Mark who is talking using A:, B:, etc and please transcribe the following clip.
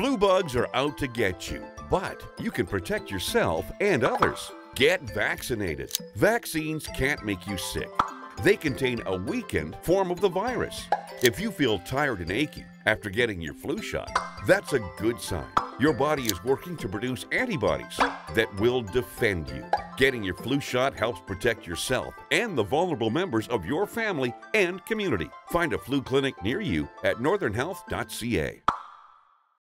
A: Flu bugs are out to get you, but you can protect yourself and others. Get vaccinated. Vaccines can't make you sick. They contain a weakened form of the virus. If you feel tired and achy after getting your flu shot, that's a good sign. Your body is working to produce antibodies that will defend you. Getting your flu shot helps protect yourself and the vulnerable members of your family and community. Find a flu clinic near you at northernhealth.ca.